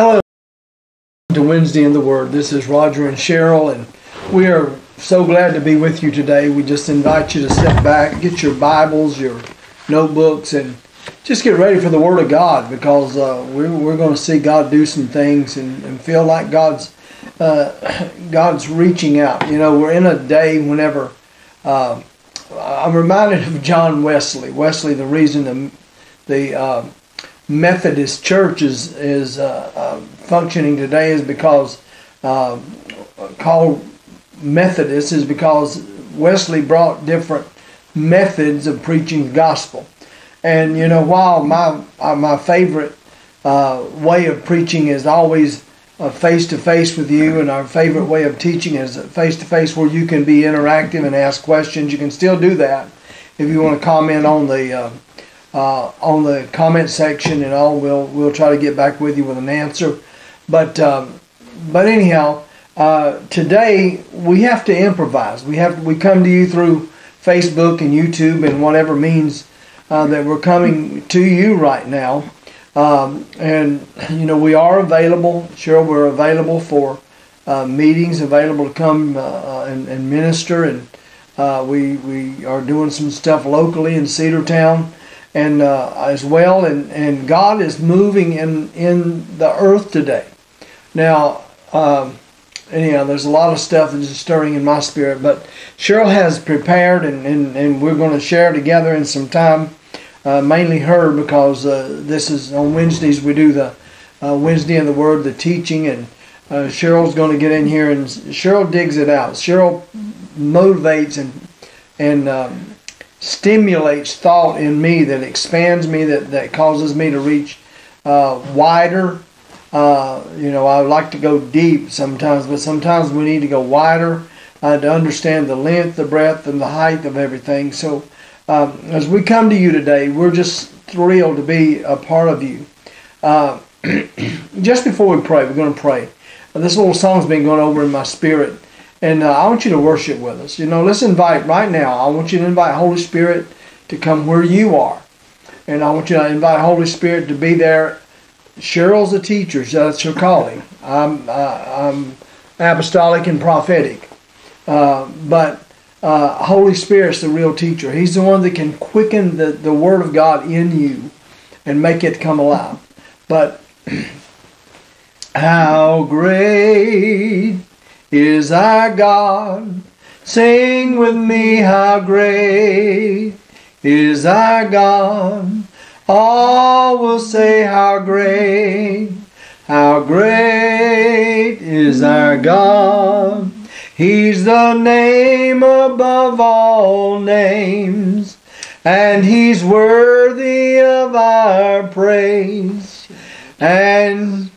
Hello to Wednesday in the Word. This is Roger and Cheryl, and we are so glad to be with you today. We just invite you to step back, get your Bibles, your notebooks, and just get ready for the Word of God because uh, we're, we're going to see God do some things and, and feel like God's uh, God's reaching out. You know, we're in a day whenever uh, I'm reminded of John Wesley. Wesley, the reason the the uh, Methodist Church is is uh, uh, functioning today is because uh, called Methodist is because Wesley brought different methods of preaching the gospel. And you know, while my uh, my favorite uh, way of preaching is always face to face with you, and our favorite way of teaching is face to face, where you can be interactive and ask questions. You can still do that if you want to comment on the uh, uh, on the comment section and all. We'll we'll try to get back with you with an answer. But um, but anyhow, uh, today we have to improvise. We have we come to you through Facebook and YouTube and whatever means uh, that we're coming to you right now. Um, and you know we are available. Sure, we're available for uh, meetings, available to come uh, uh, and, and, minister, and we we are doing some stuff locally in Cedartown, and uh, as well. And, and God is moving in in the earth today. Now, um, anyhow, there's a lot of stuff that's stirring in my spirit, but Cheryl has prepared, and, and, and we're going to share together in some time uh, mainly her because uh, this is on Wednesdays we do the uh, Wednesday in the Word, the teaching, and uh, Cheryl's going to get in here and Cheryl digs it out. Cheryl motivates and and um, stimulates thought in me that expands me, that that causes me to reach uh, wider. Uh, you know, I like to go deep sometimes, but sometimes we need to go wider to understand the length, the breadth, and the height of everything. So um, as we come to you today, we're just thrilled to be a part of you. Uh, just before we pray, we're going to pray. This little song's been going over in my spirit, and uh, I want you to worship with us. You know, let's invite right now. I want you to invite Holy Spirit to come where you are, and I want you to invite Holy Spirit to be there. Cheryl's a teacher, so that's her calling. I'm, uh, I'm apostolic and prophetic, uh, but uh, Holy Spirit's the real teacher. He's the one that can quicken the, the Word of God in you and make it come alive. But how great is our God? Sing with me, how great is our God? All will say, how great, how great is our God. He's the name above all names, and He's worthy of our praise. And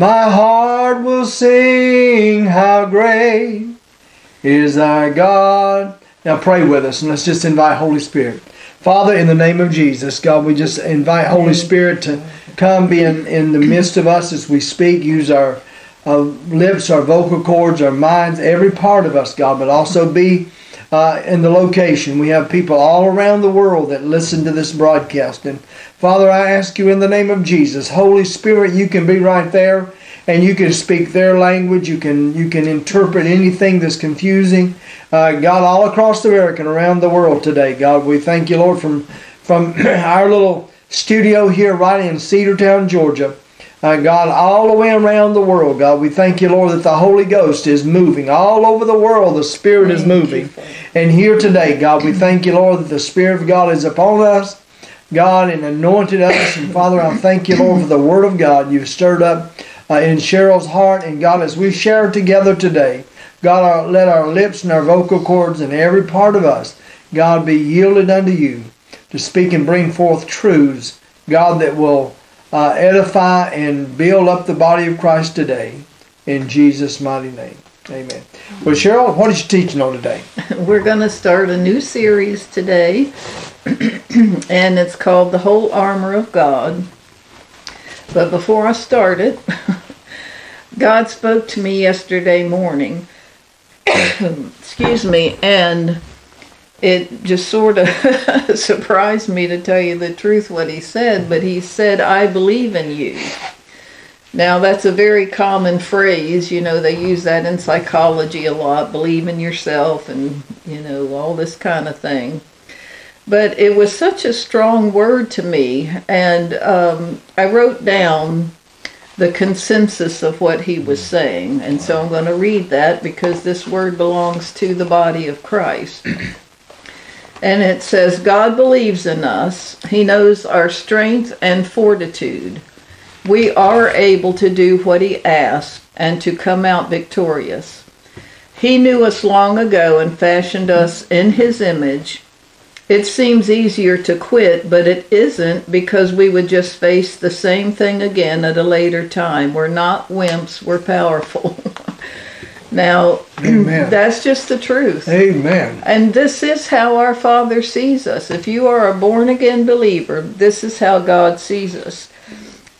my heart will sing how great is our God. Now pray with us and let's just invite Holy Spirit. Father, in the name of Jesus, God, we just invite Holy Spirit to come be in, in the midst of us as we speak. Use our uh, lips, our vocal cords, our minds, every part of us, God, but also be uh, in the location. We have people all around the world that listen to this broadcast. And Father, I ask you in the name of Jesus, Holy Spirit, you can be right there and you can speak their language. You can you can interpret anything that's confusing. Uh, God, all across America and around the world today, God, we thank you, Lord, from from our little studio here right in Cedartown, Georgia. Uh, God, all the way around the world, God, we thank you, Lord, that the Holy Ghost is moving. All over the world, the Spirit is moving. And here today, God, we thank you, Lord, that the Spirit of God is upon us, God, and anointed us. And Father, I thank you, Lord, for the Word of God you've stirred up uh, in Cheryl's heart. And God, as we share together today, God, our, let our lips and our vocal cords and every part of us, God, be yielded unto you to speak and bring forth truths, God, that will uh, edify and build up the body of Christ today. In Jesus' mighty name. Amen. Well, Cheryl, what is you teaching on today? We're going to start a new series today, and it's called The Whole Armor of God. But before I start it, God spoke to me yesterday morning. Excuse me, and it just sort of surprised me to tell you the truth what he said, but he said, I believe in you. Now, that's a very common phrase. You know, they use that in psychology a lot believe in yourself and, you know, all this kind of thing. But it was such a strong word to me, and um, I wrote down the consensus of what he was saying. And so I'm going to read that because this word belongs to the body of Christ. And it says, God believes in us. He knows our strength and fortitude. We are able to do what He asks and to come out victorious. He knew us long ago and fashioned us in His image. It seems easier to quit, but it isn't because we would just face the same thing again at a later time. We're not wimps, we're powerful. Now, Amen. that's just the truth. Amen. And this is how our Father sees us. If you are a born again believer, this is how God sees us.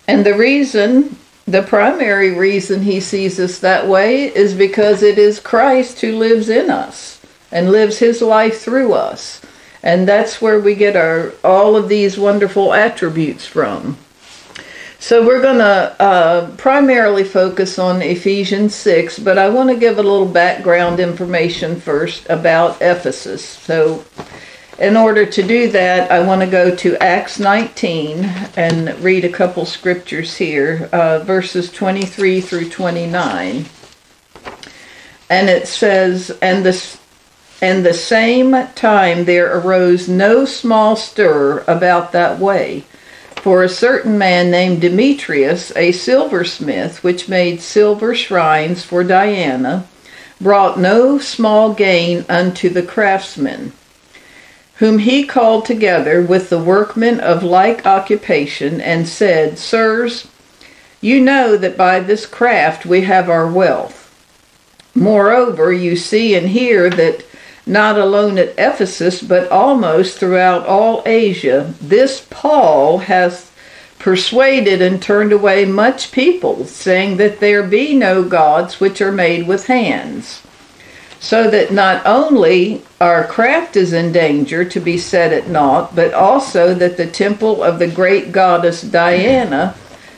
And the reason, the primary reason He sees us that way is because it is Christ who lives in us and lives His life through us. And that's where we get our all of these wonderful attributes from. So we're going to uh, primarily focus on Ephesians 6, but I want to give a little background information first about Ephesus. So in order to do that, I want to go to Acts 19 and read a couple scriptures here, uh, verses 23 through 29. And it says, and the and the same time there arose no small stir about that way for a certain man named Demetrius, a silversmith, which made silver shrines for Diana, brought no small gain unto the craftsmen, whom he called together with the workmen of like occupation, and said, Sirs, you know that by this craft we have our wealth. Moreover, you see and hear that not alone at Ephesus, but almost throughout all Asia, this Paul has persuaded and turned away much people, saying that there be no gods which are made with hands. So that not only our craft is in danger to be set at naught, but also that the temple of the great goddess Diana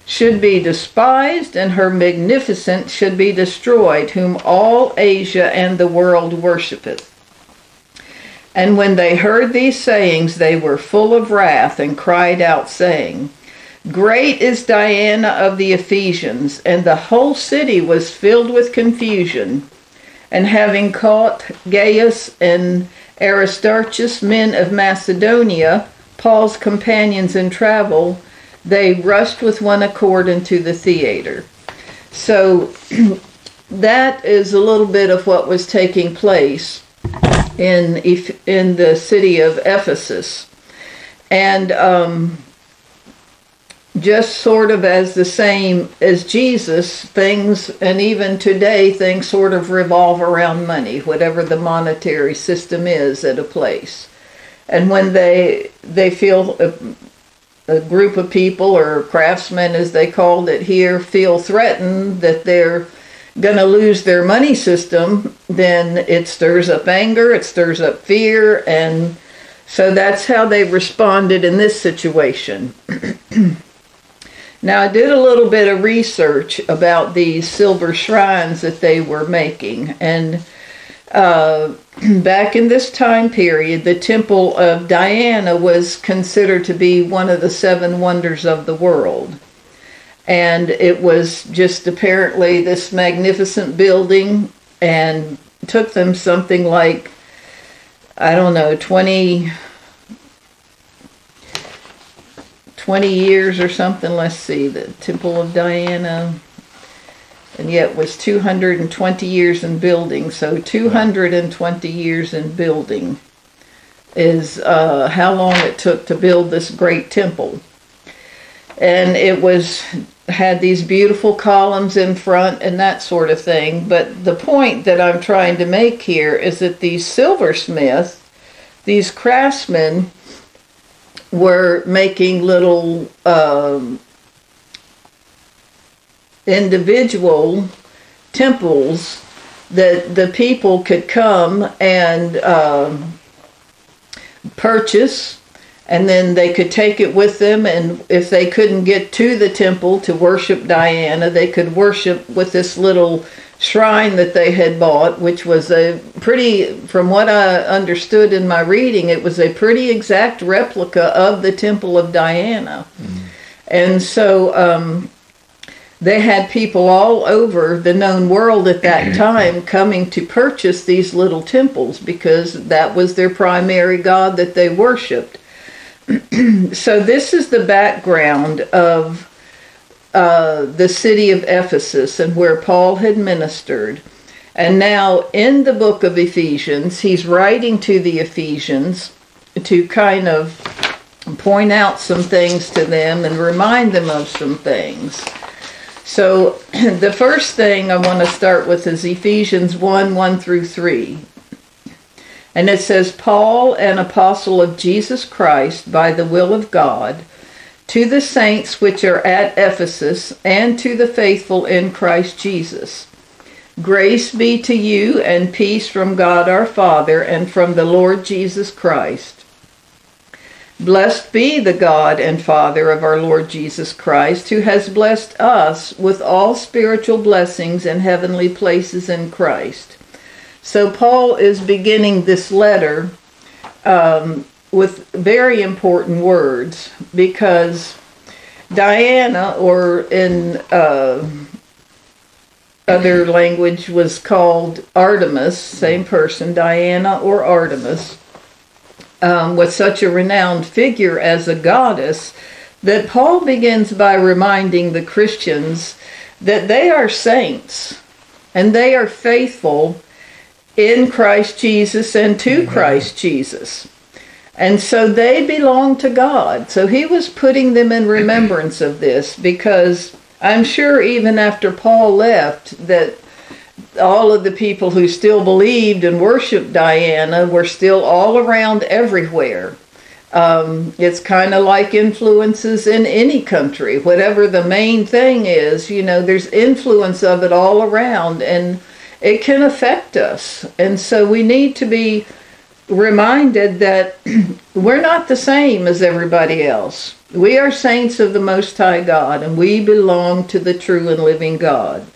should be despised and her magnificence should be destroyed, whom all Asia and the world worshipeth. And when they heard these sayings, they were full of wrath and cried out, saying, Great is Diana of the Ephesians. And the whole city was filled with confusion. And having caught Gaius and Aristarchus, men of Macedonia, Paul's companions in travel, they rushed with one accord into the theater. So that is a little bit of what was taking place in in the city of Ephesus, and um, just sort of as the same as Jesus, things and even today things sort of revolve around money, whatever the monetary system is at a place, and when they they feel. A, a group of people or craftsmen as they called it here feel threatened that they're going to lose their money system, then it stirs up anger, it stirs up fear, and so that's how they responded in this situation. now, I did a little bit of research about these silver shrines that they were making, and uh, back in this time period, the Temple of Diana was considered to be one of the seven wonders of the world and it was just apparently this magnificent building and took them something like i don't know 20 20 years or something. Let's see the temple of diana. And yet was 220 years in building. So 220 years in building is uh, how long it took to build this great temple and it was had these beautiful columns in front and that sort of thing. But the point that I'm trying to make here is that these silversmiths, these craftsmen, were making little um, individual temples that the people could come and um, purchase and then they could take it with them and if they couldn't get to the temple to worship Diana they could worship with this little shrine that they had bought which was a pretty from what I understood in my reading it was a pretty exact replica of the temple of Diana mm. and so um, they had people all over the known world at that time coming to purchase these little temples because that was their primary god that they worshiped so this is the background of uh, the city of Ephesus and where Paul had ministered. And now in the book of Ephesians, he's writing to the Ephesians to kind of point out some things to them and remind them of some things. So the first thing I want to start with is Ephesians 1 1 through 3. And it says, Paul, an apostle of Jesus Christ by the will of God, to the saints which are at Ephesus, and to the faithful in Christ Jesus. Grace be to you and peace from God our Father and from the Lord Jesus Christ. Blessed be the God and Father of our Lord Jesus Christ, who has blessed us with all spiritual blessings in heavenly places in Christ so Paul is beginning this letter um, with very important words because Diana, or in uh, other language, was called Artemis, same person, Diana or Artemis, um, was such a renowned figure as a goddess that Paul begins by reminding the Christians that they are saints and they are faithful in Christ Jesus and to mm-hmm. Christ Jesus. And so they belong to God. So he was putting them in remembrance of this because I'm sure even after Paul left that all of the people who still believed and worshiped Diana were still all around everywhere. Um, it's kind of like influences in any country. Whatever the main thing is, you know, there's influence of it all around. And it can affect us. And so we need to be reminded that we're not the same as everybody else. We are saints of the Most High God, and we belong to the true and living God.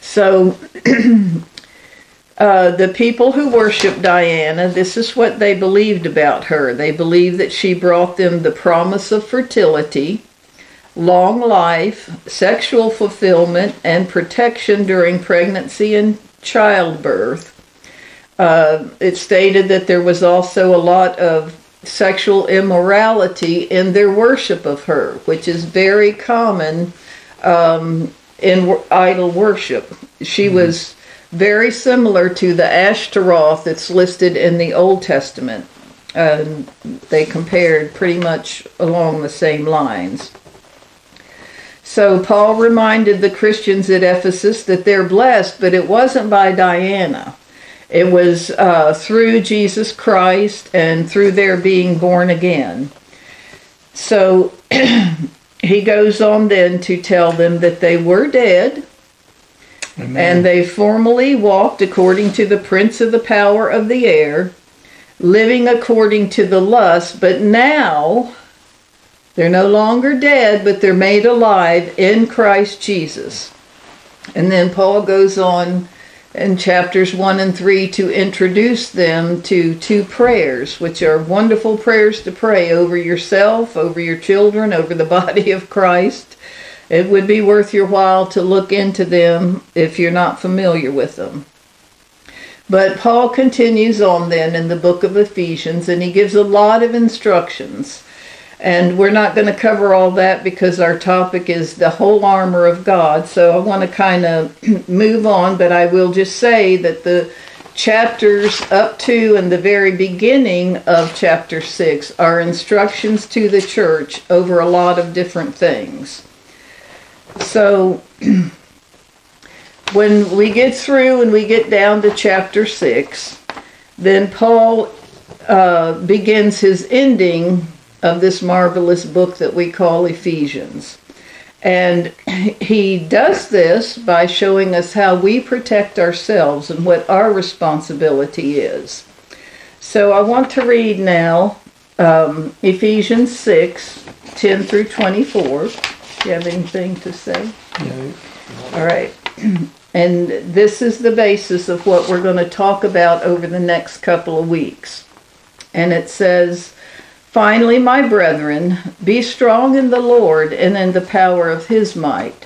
So, uh, the people who worship Diana, this is what they believed about her. They believed that she brought them the promise of fertility, long life, sexual fulfillment, and protection during pregnancy and childbirth. Uh, it stated that there was also a lot of sexual immorality in their worship of her, which is very common um, in idol worship. She mm-hmm. was very similar to the Ashtaroth that's listed in the Old Testament. and they compared pretty much along the same lines. So Paul reminded the Christians at Ephesus that they're blessed, but it wasn't by Diana. It was uh, through Jesus Christ and through their being born again. So he goes on then to tell them that they were dead Amen. and they formerly walked according to the prince of the power of the air, living according to the lust, but now they're no longer dead, but they're made alive in Christ Jesus. And then Paul goes on in chapters 1 and 3 to introduce them to two prayers, which are wonderful prayers to pray over yourself, over your children, over the body of Christ. It would be worth your while to look into them if you're not familiar with them. But Paul continues on then in the book of Ephesians and he gives a lot of instructions and we're not going to cover all that because our topic is the whole armor of God. So I want to kind of move on, but I will just say that the chapters up to and the very beginning of chapter 6 are instructions to the church over a lot of different things. So when we get through and we get down to chapter 6, then Paul uh, begins his ending of this marvelous book that we call Ephesians. And he does this by showing us how we protect ourselves and what our responsibility is. So I want to read now um, Ephesians 6 10 through 24. Do you have anything to say? No. All right. And this is the basis of what we're going to talk about over the next couple of weeks. And it says, Finally, my brethren, be strong in the Lord and in the power of his might.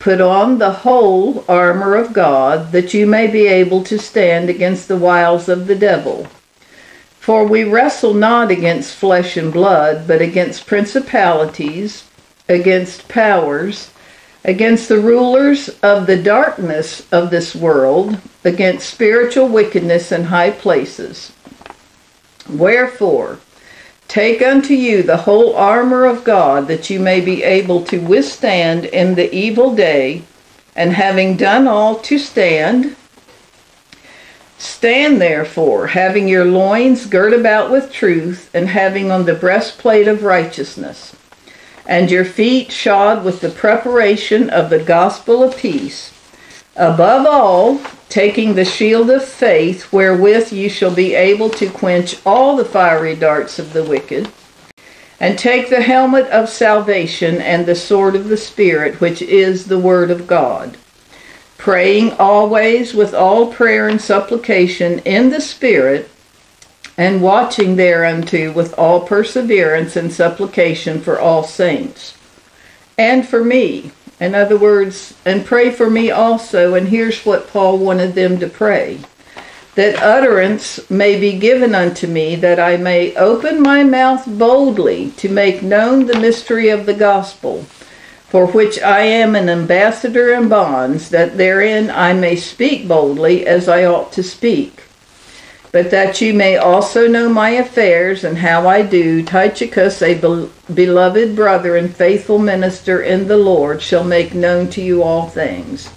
Put on the whole armor of God, that you may be able to stand against the wiles of the devil. For we wrestle not against flesh and blood, but against principalities, against powers, against the rulers of the darkness of this world, against spiritual wickedness in high places. Wherefore, take unto you the whole armor of God, that you may be able to withstand in the evil day, and having done all to stand, Stand therefore, having your loins girt about with truth, and having on the breastplate of righteousness and your feet shod with the preparation of the gospel of peace. Above all, taking the shield of faith, wherewith you shall be able to quench all the fiery darts of the wicked, and take the helmet of salvation and the sword of the Spirit, which is the word of God. Praying always with all prayer and supplication in the Spirit, and watching thereunto with all perseverance and supplication for all saints, and for me. In other words, and pray for me also. And here's what Paul wanted them to pray that utterance may be given unto me, that I may open my mouth boldly to make known the mystery of the gospel, for which I am an ambassador in bonds, that therein I may speak boldly as I ought to speak but that you may also know my affairs and how I do, Tychicus, a beloved brother and faithful minister in the Lord, shall make known to you all things.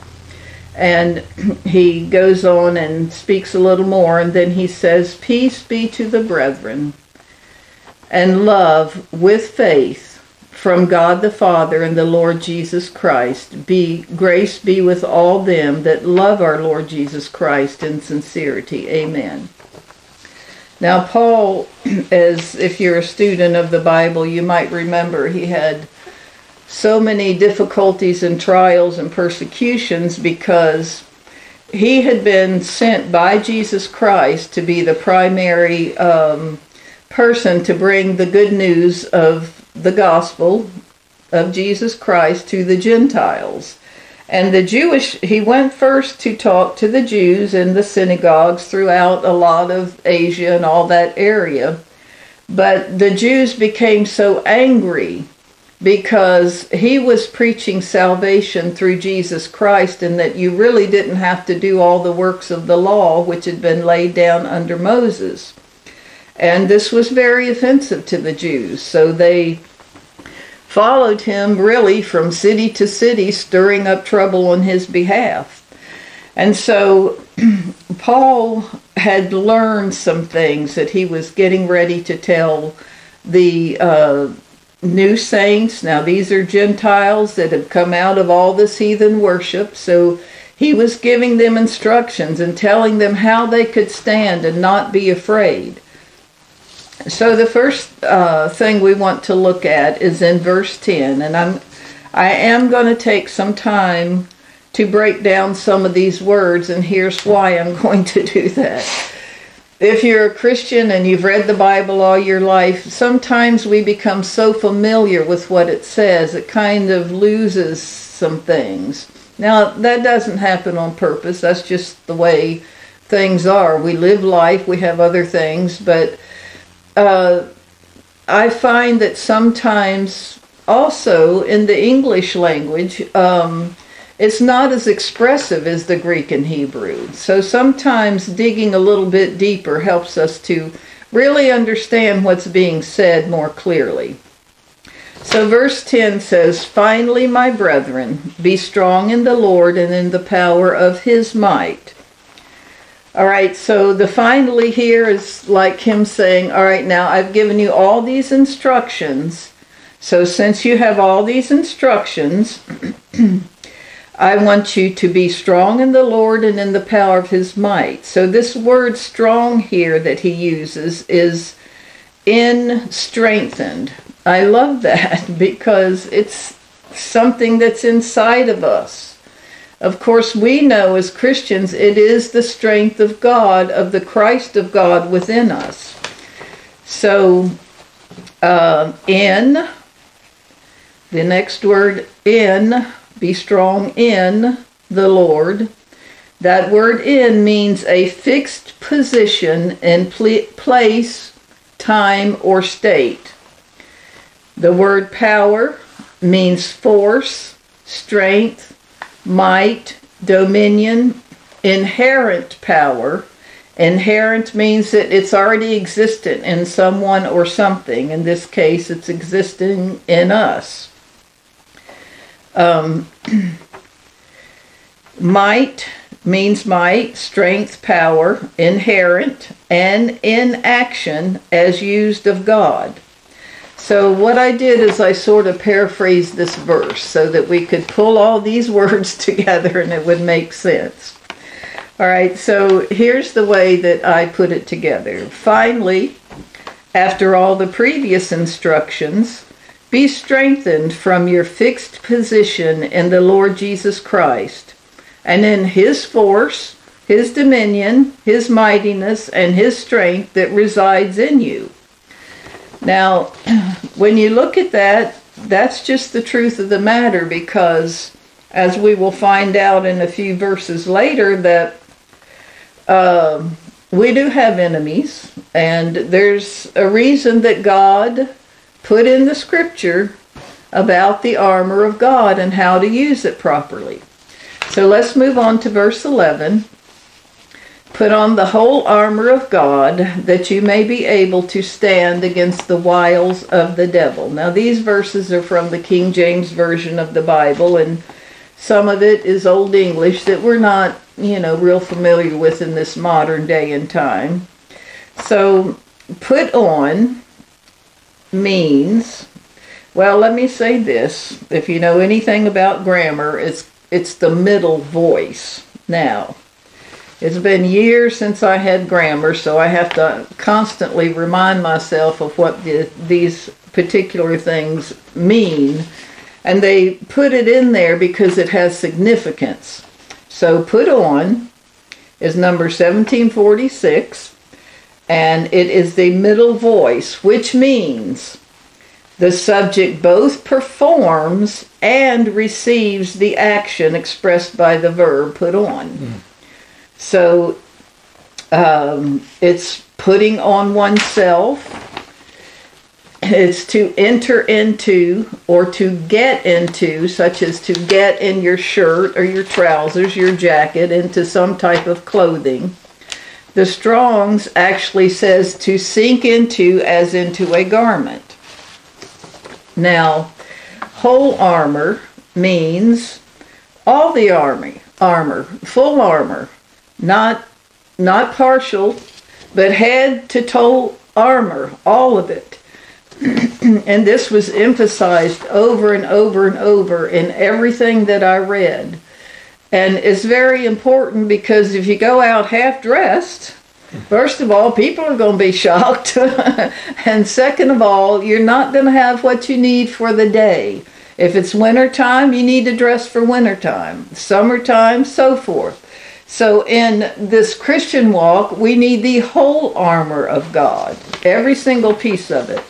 And he goes on and speaks a little more, and then he says, Peace be to the brethren, and love with faith from God the Father and the Lord Jesus Christ. Be grace be with all them that love our Lord Jesus Christ in sincerity. Amen. Now, Paul, as if you're a student of the Bible, you might remember he had so many difficulties and trials and persecutions because he had been sent by Jesus Christ to be the primary um, person to bring the good news of the gospel of Jesus Christ to the Gentiles. And the Jewish, he went first to talk to the Jews in the synagogues throughout a lot of Asia and all that area. But the Jews became so angry because he was preaching salvation through Jesus Christ and that you really didn't have to do all the works of the law which had been laid down under Moses. And this was very offensive to the Jews. So they followed him really from city to city, stirring up trouble on his behalf. And so Paul had learned some things that he was getting ready to tell the uh, new saints. Now, these are Gentiles that have come out of all this heathen worship. So he was giving them instructions and telling them how they could stand and not be afraid. So the first uh, thing we want to look at is in verse 10, and I'm I am going to take some time to break down some of these words, and here's why I'm going to do that. If you're a Christian and you've read the Bible all your life, sometimes we become so familiar with what it says, it kind of loses some things. Now, that doesn't happen on purpose, that's just the way things are. We live life, we have other things, but uh, I find that sometimes also in the English language, um, it's not as expressive as the Greek and Hebrew. So sometimes digging a little bit deeper helps us to really understand what's being said more clearly. So, verse 10 says, Finally, my brethren, be strong in the Lord and in the power of his might. All right, so the finally here is like him saying, All right, now I've given you all these instructions. So since you have all these instructions, I want you to be strong in the Lord and in the power of his might. So, this word strong here that he uses is in strengthened. I love that because it's something that's inside of us. Of course, we know as Christians it is the strength of God, of the Christ of God within us. So, uh, in, the next word, in, be strong in the Lord. That word in means a fixed position in pl- place, time, or state. The word power means force, strength, might, dominion, inherent power. Inherent means that it's already existent in someone or something. In this case, it's existing in us. Um, might means might, strength, power, inherent, and in action as used of God. So, what I did is I sort of paraphrased this verse so that we could pull all these words together and it would make sense. All right, so here's the way that I put it together. Finally, after all the previous instructions, be strengthened from your fixed position in the Lord Jesus Christ, and in his force, his dominion, his mightiness, and his strength that resides in you. Now, when you look at that, that's just the truth of the matter because, as we will find out in a few verses later, that uh, we do have enemies, and there's a reason that God put in the scripture about the armor of God and how to use it properly. So let's move on to verse 11. Put on the whole armor of God that you may be able to stand against the wiles of the devil. Now, these verses are from the King James Version of the Bible, and some of it is Old English that we're not, you know, real familiar with in this modern day and time. So, put on means, well, let me say this. If you know anything about grammar, it's, it's the middle voice. Now, it's been years since I had grammar, so I have to constantly remind myself of what the, these particular things mean. And they put it in there because it has significance. So put on is number 1746, and it is the middle voice, which means the subject both performs and receives the action expressed by the verb put on. Mm. So um, it's putting on oneself. It's to enter into or to get into, such as to get in your shirt or your trousers, your jacket, into some type of clothing. The Strong's actually says to sink into as into a garment. Now, whole armor means all the army, armor, full armor, not not partial, but head to toe armor, all of it. and this was emphasized over and over and over in everything that I read. And it's very important because if you go out half dressed, first of all, people are going to be shocked. and second of all, you're not going to have what you need for the day. If it's wintertime, you need to dress for wintertime. Summertime, so forth. So, in this Christian walk, we need the whole armor of God, every single piece of it.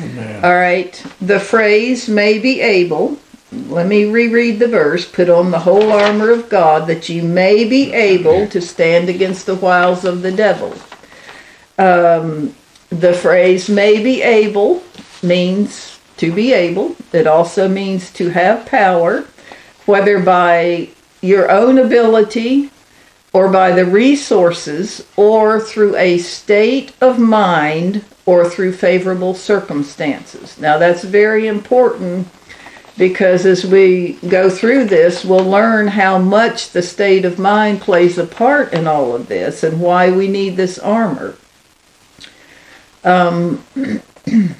Amen. All right, the phrase may be able. Let me reread the verse. Put on the whole armor of God that you may be able to stand against the wiles of the devil. Um, the phrase may be able means to be able. It also means to have power, whether by your own ability or by the resources or through a state of mind or through favorable circumstances. Now, that's very important because as we go through this, we'll learn how much the state of mind plays a part in all of this and why we need this armor. Um,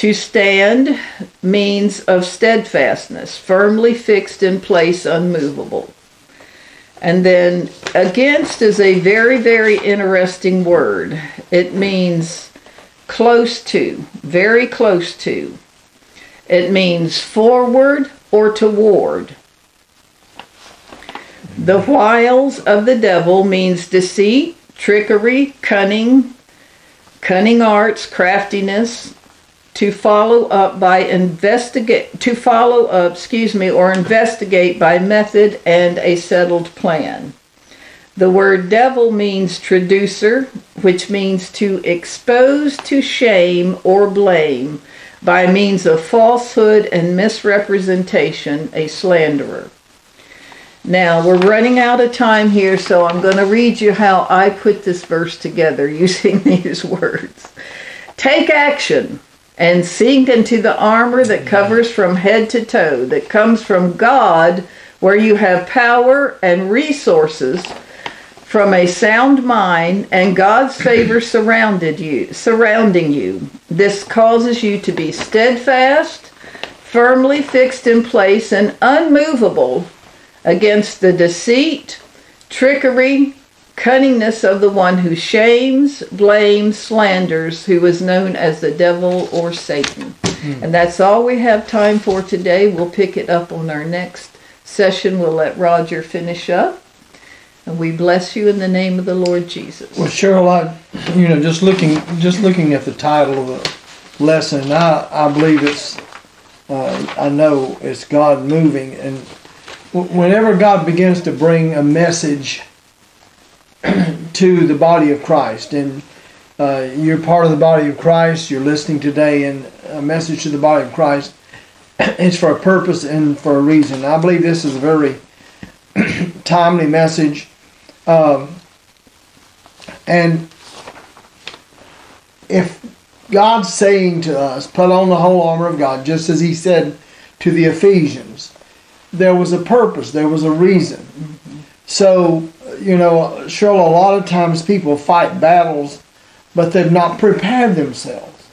To stand means of steadfastness, firmly fixed in place, unmovable. And then against is a very, very interesting word. It means close to, very close to. It means forward or toward. The wiles of the devil means deceit, trickery, cunning, cunning arts, craftiness, to follow up by investigate to follow up, excuse me, or investigate by method and a settled plan. The word devil means traducer, which means to expose to shame or blame by means of falsehood and misrepresentation, a slanderer. Now, we're running out of time here, so I'm going to read you how I put this verse together using these words. Take action and sink into the armor that covers from head to toe, that comes from God, where you have power and resources from a sound mind and God's favor surrounded you, surrounding you. This causes you to be steadfast, firmly fixed in place and unmovable against the deceit, trickery, cunningness of the one who shames, blames, slanders, who is known as the devil or Satan. Mm. And that's all we have time for today. We'll pick it up on our next session. We'll let Roger finish up. And we bless you in the name of the Lord Jesus. Well, Cheryl, I, you know, just looking, just looking at the title of the lesson, I, I believe it's, uh, I know it's God moving, and whenever God begins to bring a message to the body of Christ, and uh, you're part of the body of Christ, you're listening today, and a message to the body of Christ, it's for a purpose and for a reason. I believe this is a very timely message. Um, and if God's saying to us, put on the whole armor of God, just as He said to the Ephesians, there was a purpose, there was a reason. So, you know, sure, a lot of times people fight battles, but they've not prepared themselves.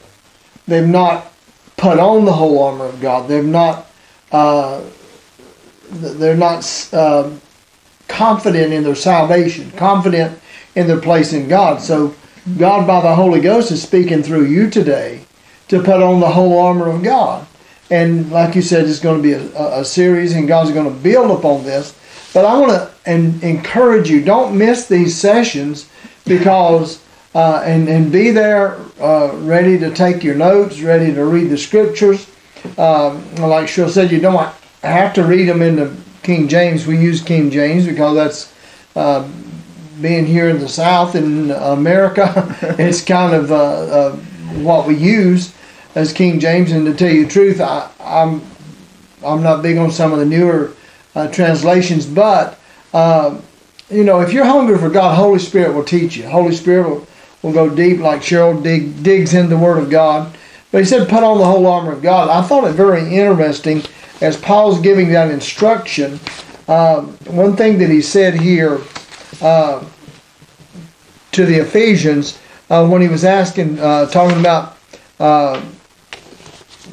They've not put on the whole armor of God. They've not, uh, they're not uh, confident in their salvation, confident in their place in God. So, God, by the Holy Ghost, is speaking through you today to put on the whole armor of God. And like you said, it's going to be a, a series, and God's going to build upon this. But I want to and encourage you: don't miss these sessions because uh, and and be there uh, ready to take your notes, ready to read the scriptures. Um, like Cheryl said, you don't have to read them in the King James. We use King James because that's uh, being here in the South in America. it's kind of uh, uh, what we use as King James. And to tell you the truth, I, am I'm, I'm not big on some of the newer uh, translations, but uh, you know, if you're hungry for God, Holy Spirit will teach you. Holy Spirit will, will go deep, like Cheryl dig, digs in the Word of God. But he said, put on the whole armor of God. I thought it very interesting as Paul's giving that instruction. Uh, one thing that he said here uh, to the Ephesians uh, when he was asking, uh, talking about uh,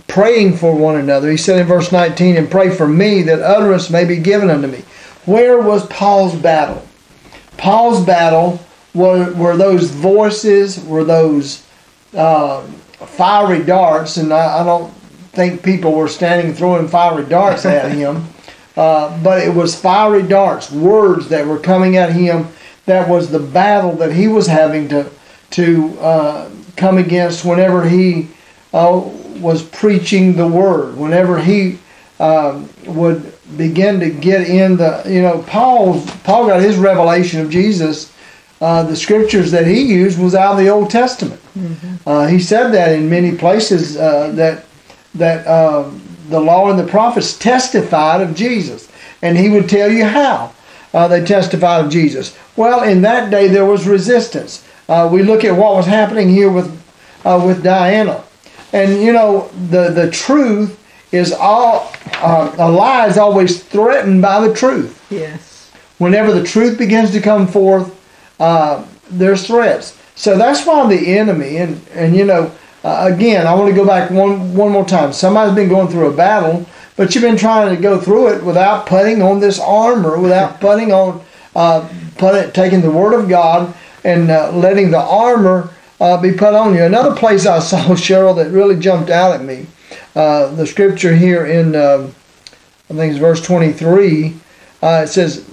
praying for one another. He said in verse 19, And pray for me that utterance may be given unto me. Where was Paul's battle? Paul's battle were, were those voices, were those uh, fiery darts, and I, I, don't think people were standing throwing fiery darts at him, uh, but it was fiery darts, words that were coming at him. That was the battle that he was having to to uh, come against whenever he uh, was preaching the word, whenever he um, would begin to get in the, you know, Paul, Paul got his revelation of Jesus. Uh, the scriptures that he used was out of the Old Testament. Mm-hmm. Uh, he said that in many places uh, that that um, the law and the prophets testified of Jesus, and he would tell you how uh, they testified of Jesus. Well, in that day there was resistance. Uh, we look at what was happening here with uh, with Diana. And you know, the, the truth is all, uh, a lie is always threatened by the truth. Yes. Whenever the truth begins to come forth, uh, there's threats. So that's why the enemy, and, and you know, uh, again, I want to go back one one more time. Somebody's been going through a battle, but you've been trying to go through it without putting on this armor, without putting on, uh, put taking the Word of God and uh, letting the armor uh, be put on you. Another place I saw Cheryl that really jumped out at me, uh, the scripture here in uh, I think it's verse twenty three. it says,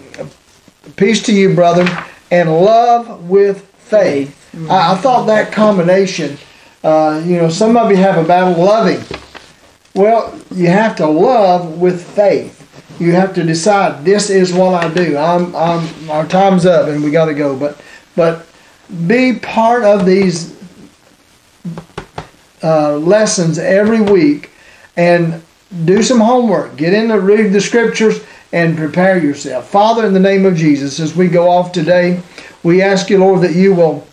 "Peace to you, brother, and love with faith." Mm-hmm. I, I thought that combination uh, you know, some of you have a battle loving. Well, you have to love with faith. You have to decide this is what I do. I'm, I'm our time's up and we got to go. But, but be part of these uh, lessons every week and do some homework. Get in to read the scriptures and prepare yourself. Father, in the name of Jesus, as we go off today, we ask you, Lord, that you will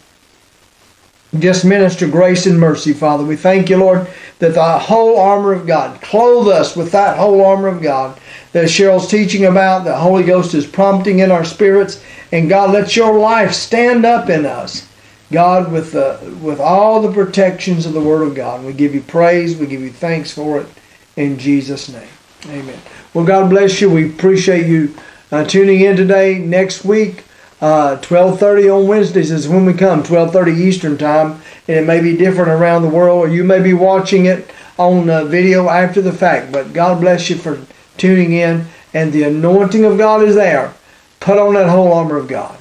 just minister grace and mercy, Father. We thank you, Lord, that the whole armor of God, clothe us with that whole armor of God that Cheryl's teaching about, the Holy Ghost is prompting in our spirits. And God, let your life stand up in us. God, with, the, with all the protections of the Word of God. We give you praise. We give you thanks for it. In Jesus' name. Amen. Well, God bless you. We appreciate you uh, tuning in today. Next week, uh, 12.30 on Wednesdays is when we come, 12.30 Eastern Time. And it may be different around the world, or you may be watching it on uh, video after the fact. But God bless you for tuning in. And the anointing of God is there. Put on that whole armor of God.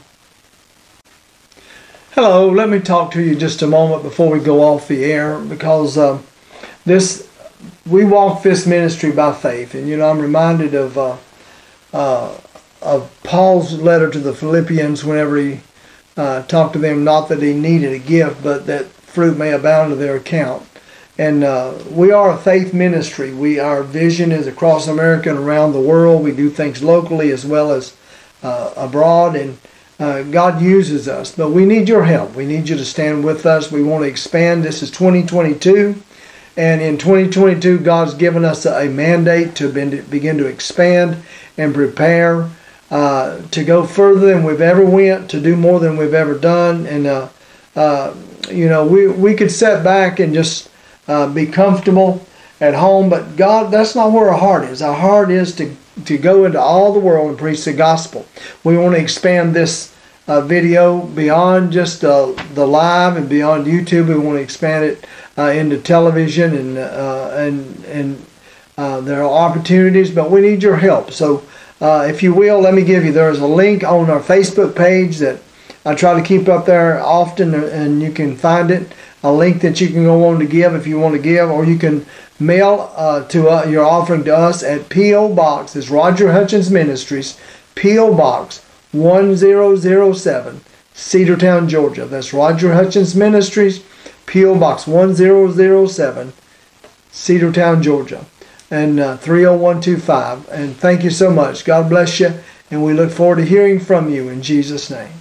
Hello, let me talk to you just a moment before we go off the air because uh, this we walk this ministry by faith, and you know I'm reminded of uh, uh, of Paul's letter to the Philippians whenever he uh, talked to them, not that he needed a gift, but that fruit may abound to their account. And uh, we are a faith ministry. We our vision is across America and around the world. We do things locally as well as uh, abroad, and uh, God uses us. But we need your help. We need you to stand with us. We want to expand. This is 2022. And in 2022, God's given us a mandate to begin to expand and prepare uh, to go further than we've ever went, to do more than we've ever done, and uh, uh, you know we we could sit back and just uh, be comfortable at home, but God, that's not where our heart is. Our heart is to to go into all the world and preach the gospel. We want to expand this uh, video beyond just uh, the live and beyond YouTube. We want to expand it into television and and and there are opportunities, but we need your help. So uh, if you will, let me give you, there's a link on our Facebook page that I try to keep up there often and you can find it. A link that you can go on to give if you want to give, or you can mail uh, to uh, your offering to us at P.O. Box. It's Roger Hutchins Ministries, P.O. Box 1007, Cedartown, Georgia. That's Roger Hutchins Ministries, P.O. Box 1007, Cedartown, Georgia and uh, 30125. And thank you so much. God bless you. And we look forward to hearing from you in Jesus' name.